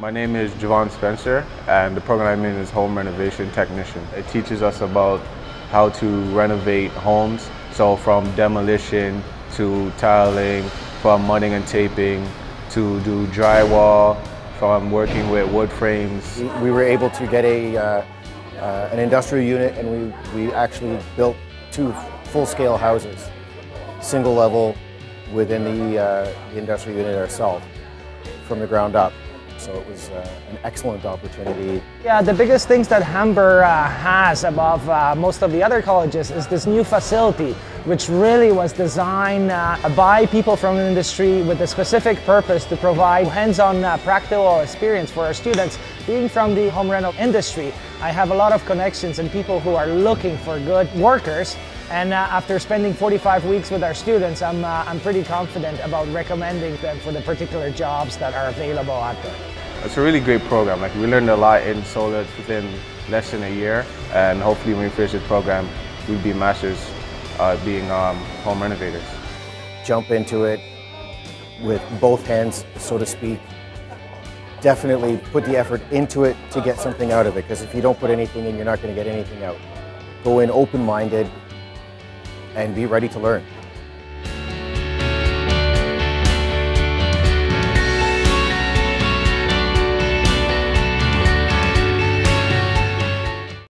My name is Javon Spencer, and the program I'm in is Home Renovation Technician. It teaches us about how to renovate homes, so from demolition to tiling, from mudding and taping, to do drywall, from working with wood frames. We were able to get a, uh, uh, an industrial unit and we, we actually built two full-scale houses, single level within the, uh, the industrial unit ourselves from the ground up. So it was uh, an excellent opportunity. Yeah, the biggest things that Humber uh, has above uh, most of the other colleges is this new facility, which really was designed uh, by people from the industry with a specific purpose to provide hands-on uh, practical experience for our students. Being from the home rental industry, I have a lot of connections and people who are looking for good workers and uh, after spending 45 weeks with our students, I'm, uh, I'm pretty confident about recommending them for the particular jobs that are available out there. It's a really great program. Like we learned a lot in solar within less than a year, and hopefully when we finish this program, we'd be masters uh, being um, home renovators. Jump into it with both hands, so to speak. Definitely put the effort into it to get something out of it, because if you don't put anything in, you're not going to get anything out. Go in open-minded, and be ready to learn.